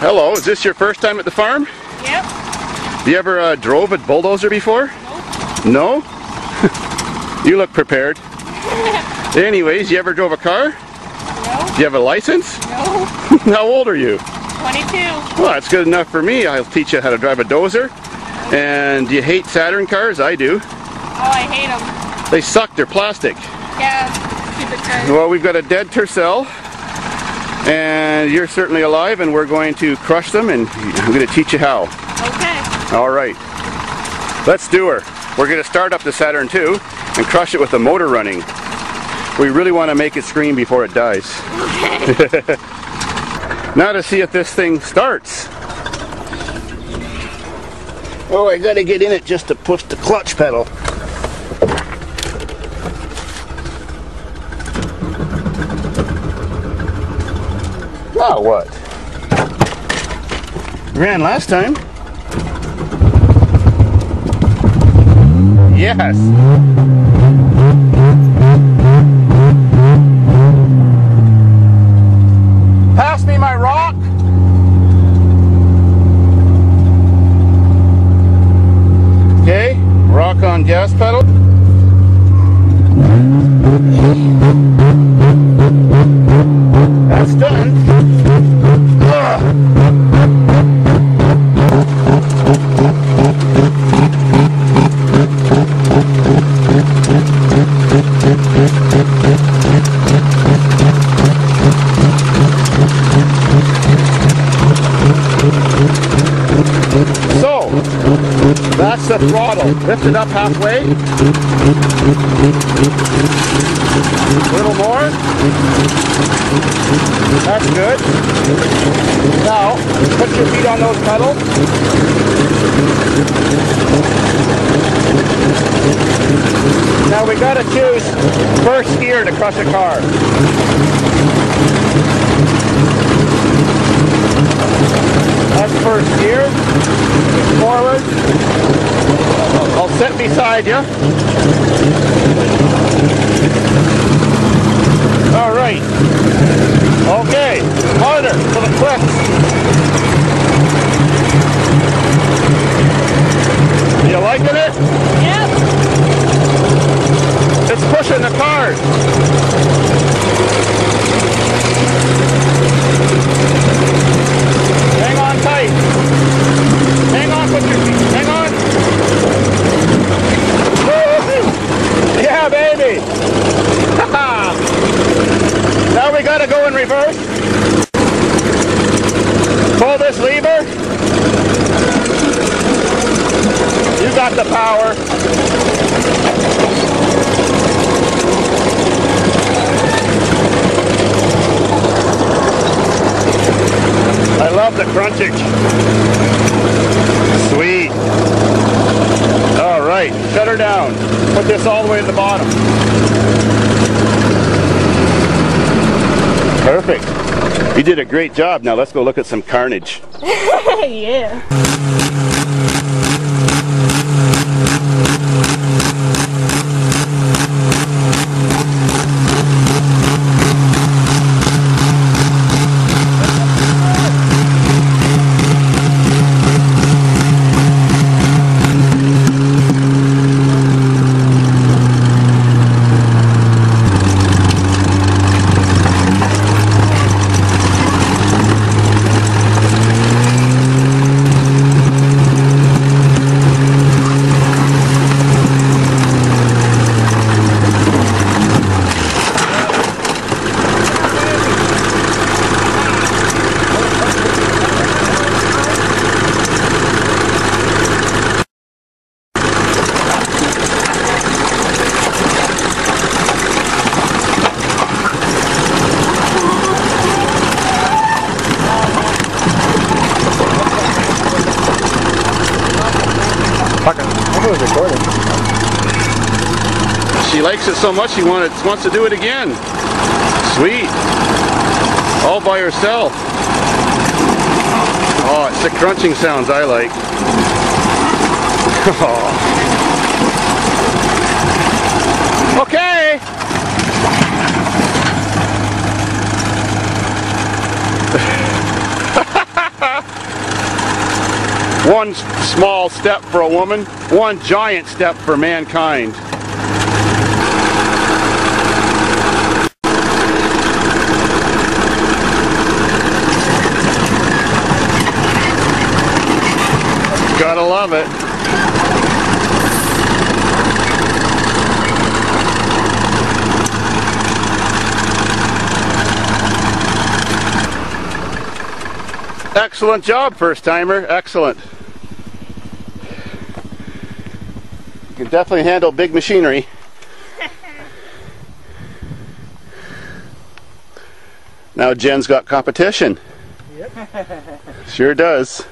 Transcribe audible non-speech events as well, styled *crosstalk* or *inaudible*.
Hello, is this your first time at the farm? Yep. Have you ever uh, drove a bulldozer before? Nope. No? *laughs* you look prepared. *laughs* Anyways, you ever drove a car? No. Do you have a license? No. *laughs* How old are you? 22. Well, that's good enough for me. I'll teach you how to drive a dozer. And do you hate Saturn cars? I do. Oh, I hate them. They suck, they're plastic. Yeah. Stupid cars. Well, we've got a dead Tercel. And you're certainly alive, and we're going to crush them, and I'm going to teach you how. Okay. All right. Let's do her. We're going to start up the Saturn II and crush it with the motor running. We really want to make it scream before it dies. Okay. *laughs* now to see if this thing starts. Oh, I got to get in it just to push the clutch pedal. Oh, what? Ran last time. Yes. Pass me my rock. Okay, rock on gas pedal. That's done. The throttle. Lift it up halfway. A little more. That's good. Now, put your feet on those pedals. Now we gotta choose first gear to crush a car. That's first gear. Forward. I'll you. All right. Okay. Harder for the clicks. You liking it? Yep. It's pushing the cars. Hang on tight. Hang on, put your feet. Hang on. Woo-hoo. Yeah, baby. We gotta go in reverse. Pull this lever. You got the power. I love the crunching. Sweet. All right, shut her down. Put this all the way to the bottom. Perfect. You did a great job. Now let's go look at some carnage. *laughs* yeah. I was recording. She likes it so much she wanted, wants to do it again. Sweet. All by herself. Oh, it's the crunching sounds I like. *laughs* Oh. Okay. One small step for a woman, one giant step for mankind. Gotta love it. Excellent job, first timer. Excellent. You can definitely handle big machinery. *laughs* now Jen's got competition. Yep. Sure does.